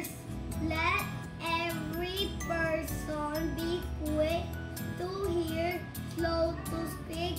pers let every person be quick to hear, slow to speak,